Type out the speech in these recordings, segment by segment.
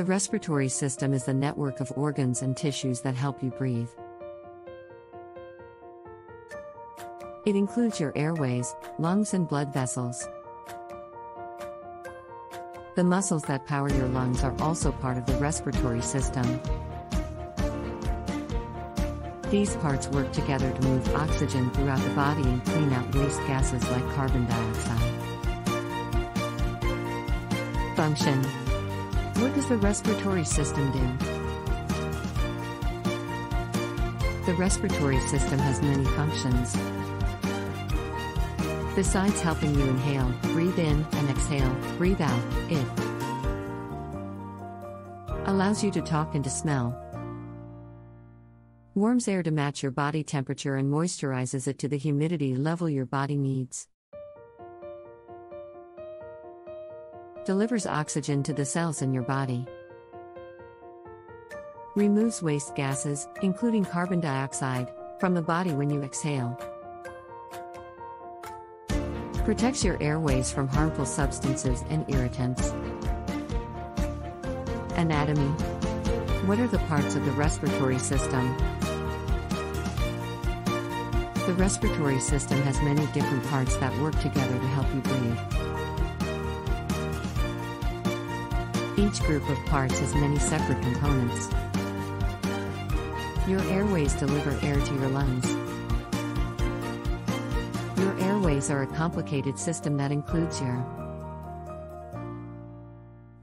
The respiratory system is the network of organs and tissues that help you breathe. It includes your airways, lungs, and blood vessels. The muscles that power your lungs are also part of the respiratory system. These parts work together to move oxygen throughout the body and clean out waste gases like carbon dioxide. Function What does the respiratory system do? The respiratory system has many functions. Besides helping you inhale, breathe in, and exhale, breathe out, it allows you to talk and to smell, Warms air to match your body temperature and moisturizes it to the humidity level your body needs. Delivers oxygen to the cells in your body. Removes waste gases, including carbon dioxide, from the body when you exhale. Protects your airways from harmful substances and irritants. Anatomy What are the parts of the respiratory system? The respiratory system has many different parts that work together to help you breathe. Each group of parts has many separate components. Your airways deliver air to your lungs. Your airways are a complicated system that includes your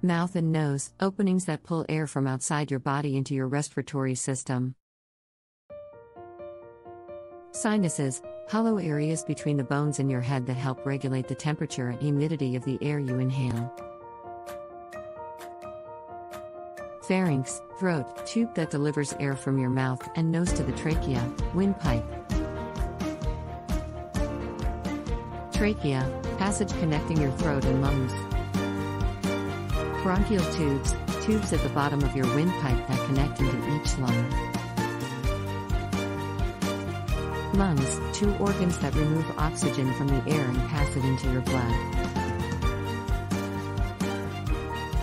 mouth and nose, openings that pull air from outside your body into your respiratory system. Sinuses, hollow areas between the bones in your head that help regulate the temperature and humidity of the air you inhale. Pharynx, throat, tube that delivers air from your mouth and nose to the trachea, windpipe. Trachea, passage connecting your throat and lungs. Bronchial tubes, tubes at the bottom of your windpipe that connect into each lung. Lungs, two organs that remove oxygen from the air and pass it into your blood.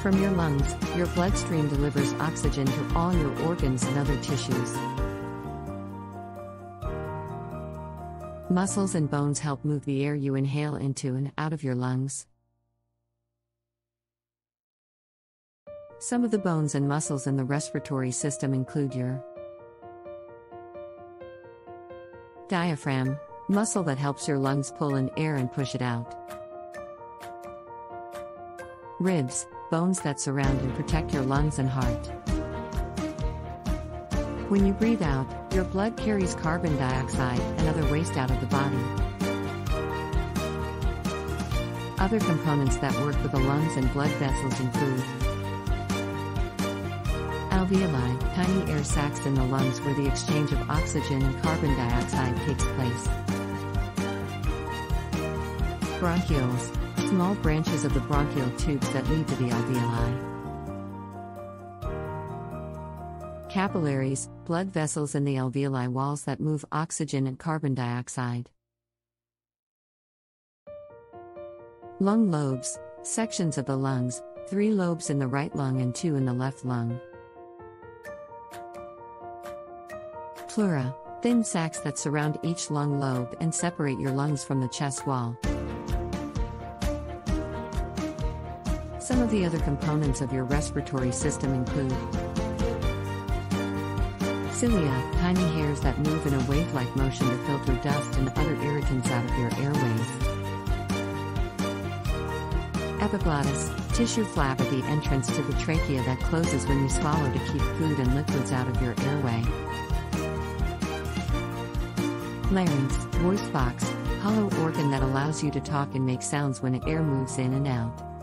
From your lungs, your bloodstream delivers oxygen to all your organs and other tissues. Muscles and bones help move the air you inhale into and out of your lungs. Some of the bones and muscles in the respiratory system include your Diaphragm, muscle that helps your lungs pull in air and push it out. Ribs, bones that surround and protect your lungs and heart. When you breathe out, your blood carries carbon dioxide and other waste out of the body. Other components that work with the lungs and blood vessels include Alveoli, tiny air sacs in the lungs where the exchange of oxygen and carbon dioxide takes place. Bronchioles, small branches of the bronchial tubes that lead to the alveoli. Capillaries, blood vessels in the alveoli walls that move oxygen and carbon dioxide. Lung lobes, sections of the lungs, three lobes in the right lung and two in the left lung. Pleura, thin sacs that surround each lung lobe and separate your lungs from the chest wall. The other components of your respiratory system include cilia, tiny hairs that move in a wave like motion to filter dust and other irritants out of your airways. Epiglottis, tissue flap at the entrance to the trachea that closes when you swallow to keep food and liquids out of your airway. Larynx, voice box, hollow organ that allows you to talk and make sounds when air moves in and out.